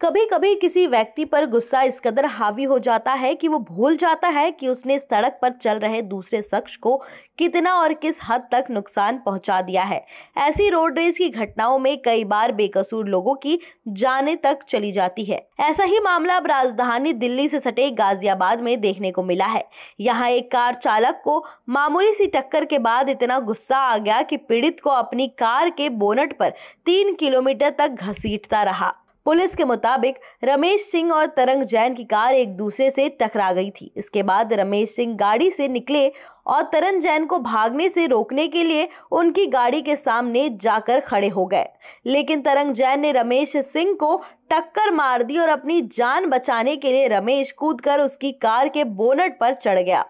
कभी कभी किसी व्यक्ति पर गुस्सा इस कदर हावी हो जाता है कि वो भूल जाता है कि उसने सड़क पर चल रहे दूसरे शख्स को कितना और किस हद तक नुकसान पहुँचा दिया है। ऐसी रोड रेस की घटनाओं में कई बार बेकसूर लोगों की जाने तक चली जाती है। ऐसा ही मामला अब राजधानी दिल्ली से सटे गाजियाबाद में देखने को मिला है। यहाँ एक कार चालक को मामूली सी टक्कर के बाद इतना गुस्सा आ गया कि पीड़ित को अपनी कार के बोनट पर तीन किलोमीटर तक घसीटता रहा। पुलिस के मुताबिक रमेश सिंह और तरंग जैन की कार एक दूसरे से टकरा गई थी। इसके बाद रमेश सिंह गाड़ी से निकले और तरन जैन को भागने से रोकने के लिए उनकी गाड़ी के सामने जाकर खड़े हो गए। लेकिन तरंग जैन ने रमेश सिंह को टक्कर मार दी और अपनी जान बचाने के लिए रमेश कूदकर उसकी कार के बोनट पर चढ़ गया।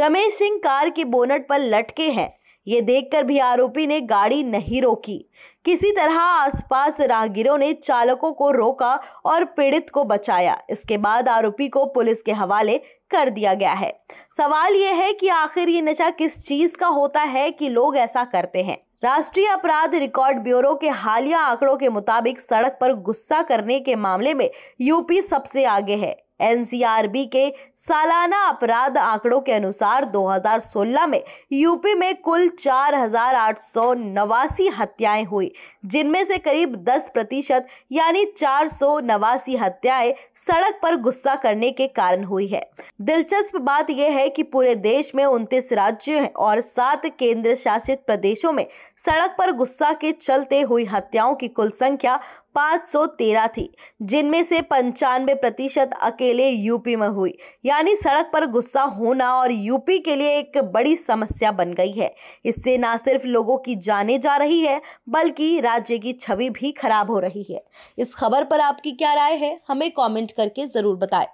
रमेश सिंह कार के बोनट पर लटके हैं। ये देखकर भी आरोपी ने गाड़ी नहीं रोकी। किसी तरह आसपास राहगीरों ने चालकों को रोका और पीड़ित को बचाया। इसके बाद आरोपी को पुलिस के हवाले कर दिया गया है। सवाल यह है कि आखिर ये नशा किस चीज़ का होता है कि लोग ऐसा करते हैं? राष्ट्रीय अपराध रिकॉर्ड ब्यूरो के हालिया आंकड़ों के मुताबिक सड़क पर गुस्सा करने के मामले में यूपी सबसे आगे है। एनसीआरबी के सालाना अपराध आंकड़ों के अनुसार 2016 में यूपी में कुल चार हज़ार आठ सौ नवासी हत्याएँ हुई, जिनमें से करीब 10 प्रतिशत यानी चार सौ नवासी हत्याएँ सड़क पर गुस्सा करने के कारण हुई है। दिलचस्प बात यह है कि पूरे देश में उनतीस राज्य और सात केंद्र शासित प्रदेशों में सड़क पर गुस्सा के चलते हुई हत्याओं की कुल संख्या 513 थी, जिनमें से पंचानवे प्रतिशत अकेले यूपी में हुई। यानी सड़क पर गुस्सा होना और यूपी के लिए एक बड़ी समस्या बन गई है। इससे ना सिर्फ़ लोगों की जाने जा रही है, बल्कि राज्य की छवि भी खराब हो रही है। इस खबर पर आपकी क्या राय है, हमें कॉमेंट करके ज़रूर बताएँ।